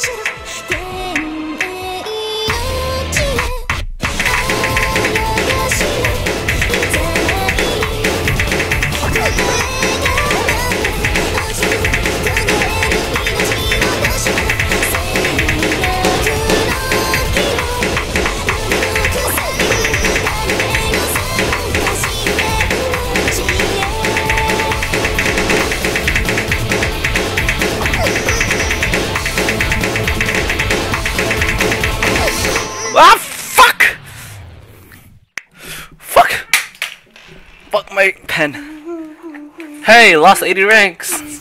Yes. Ah, fuck! Fuck! Fuck my pen. Hey, lost 80 ranks!